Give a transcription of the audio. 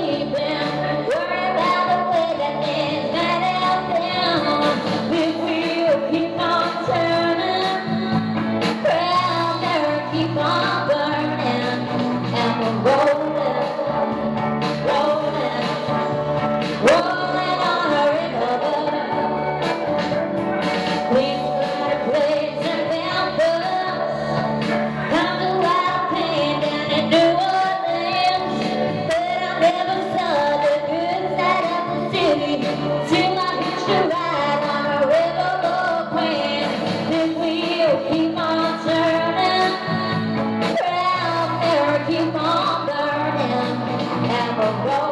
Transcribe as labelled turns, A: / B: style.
A: baby. keep on burning, ever growing.